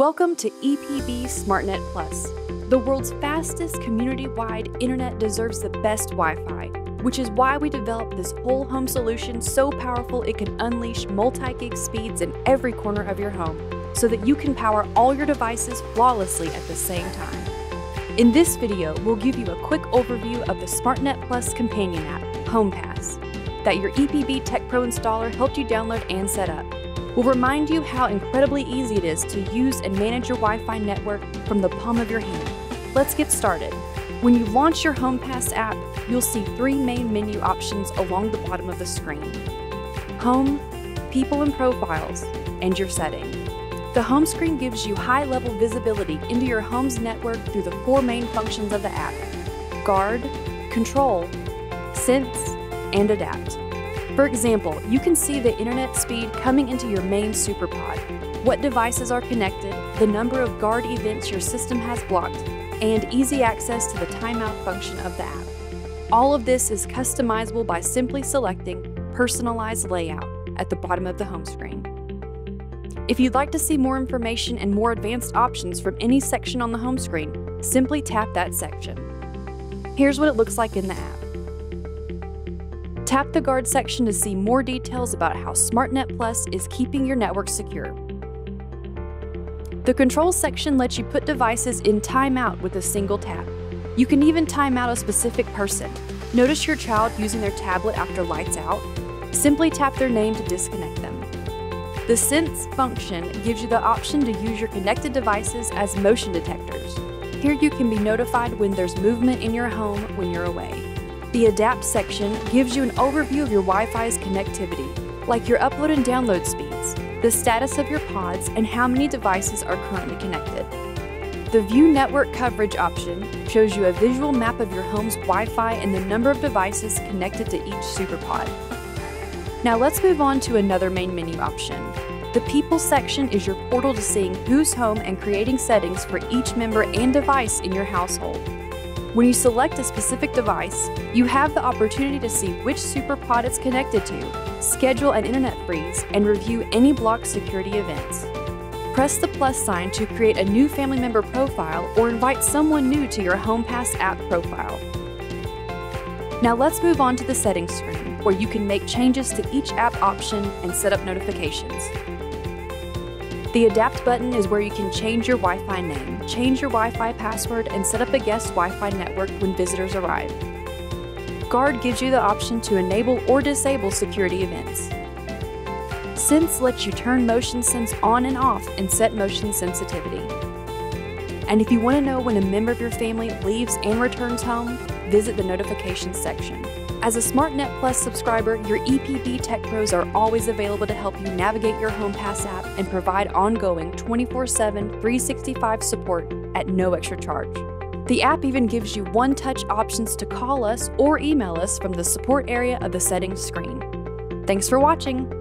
Welcome to EPB SmartNet Plus. The world's fastest community wide internet deserves the best Wi Fi, which is why we developed this whole home solution so powerful it can unleash multi gig speeds in every corner of your home so that you can power all your devices flawlessly at the same time. In this video, we'll give you a quick overview of the SmartNet Plus companion app, HomePass, that your EPB Tech Pro installer helped you download and set up. We'll remind you how incredibly easy it is to use and manage your Wi Fi network from the palm of your hand. Let's get started. When you launch your HomePass app, you'll see three main menu options along the bottom of the screen Home, People and Profiles, and your setting. The home screen gives you high level visibility into your home's network through the four main functions of the app Guard, Control, Sense, and Adapt. For example, you can see the internet speed coming into your main SuperPod, what devices are connected, the number of guard events your system has blocked, and easy access to the timeout function of the app. All of this is customizable by simply selecting Personalized Layout at the bottom of the home screen. If you'd like to see more information and more advanced options from any section on the home screen, simply tap that section. Here's what it looks like in the app. Tap the Guard section to see more details about how SmartNet Plus is keeping your network secure. The Controls section lets you put devices in timeout with a single tap. You can even time out a specific person. Notice your child using their tablet after lights out? Simply tap their name to disconnect them. The Sense function gives you the option to use your connected devices as motion detectors. Here you can be notified when there's movement in your home when you're away. The Adapt section gives you an overview of your Wi Fi's connectivity, like your upload and download speeds, the status of your pods, and how many devices are currently connected. The View Network Coverage option shows you a visual map of your home's Wi Fi and the number of devices connected to each SuperPod. Now let's move on to another main menu option. The People section is your portal to seeing who's home and creating settings for each member and device in your household. When you select a specific device, you have the opportunity to see which SuperPod it's connected to, schedule an internet freeze, and review any blocked security events. Press the plus sign to create a new family member profile or invite someone new to your HomePass app profile. Now let's move on to the settings screen where you can make changes to each app option and set up notifications. The Adapt button is where you can change your Wi Fi name, change your Wi Fi password, and set up a guest Wi Fi network when visitors arrive. Guard gives you the option to enable or disable security events. Sense lets you turn motion sense on and off and set motion sensitivity. And if you want to know when a member of your family leaves and returns home, visit the notifications section. As a SmartNet Plus subscriber, your EPB Tech Pros are always available to help you navigate your HomePass app and provide ongoing 24 7, 365 support at no extra charge. The app even gives you one touch options to call us or email us from the support area of the settings screen. Thanks for watching!